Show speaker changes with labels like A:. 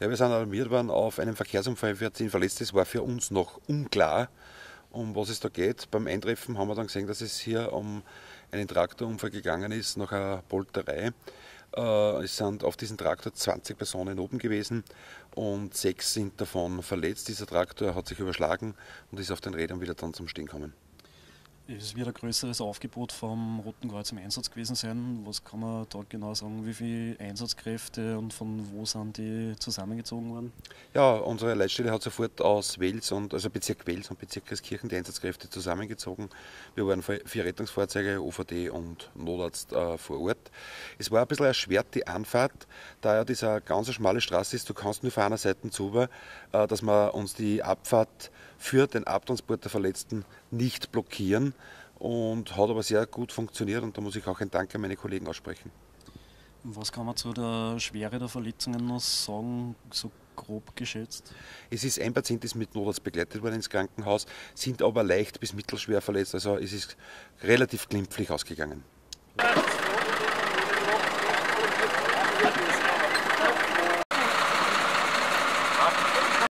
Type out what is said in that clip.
A: Ja, wir sind alarmiert worden auf einen Verkehrsunfall für zehn Verletzte. Es war für uns noch unklar, um was es da geht. Beim Eintreffen haben wir dann gesehen, dass es hier um einen Traktorunfall gegangen ist, nach einer Polterei. Äh, es sind auf diesem Traktor 20 Personen oben gewesen und sechs sind davon verletzt. Dieser Traktor hat sich überschlagen und ist auf den Rädern wieder dann zum Stehen gekommen.
B: Es wird ein größeres Aufgebot vom Roten Kreuz im Einsatz gewesen sein. Was kann man da genau sagen? Wie viele Einsatzkräfte und von wo sind die zusammengezogen worden?
A: Ja, unsere Leitstelle hat sofort aus Wels und also Bezirk Wels und Bezirk Kirchen die Einsatzkräfte zusammengezogen. Wir waren vier Rettungsfahrzeuge, OVD und Notarzt äh, vor Ort. Es war ein bisschen erschwert die Anfahrt, da ja dieser ganz schmale Straße ist. Du kannst nur von einer Seite zu, äh, dass wir uns die Abfahrt für den Abtransport der Verletzten nicht blockieren und hat aber sehr gut funktioniert und da muss ich auch ein Danke an meine Kollegen aussprechen.
B: Was kann man zu der Schwere der Verletzungen noch sagen, so grob geschätzt?
A: Es ist ein Patient ist mit Notarzt begleitet worden ins Krankenhaus, sind aber leicht bis mittelschwer verletzt, also es ist relativ glimpflich ausgegangen. Ja.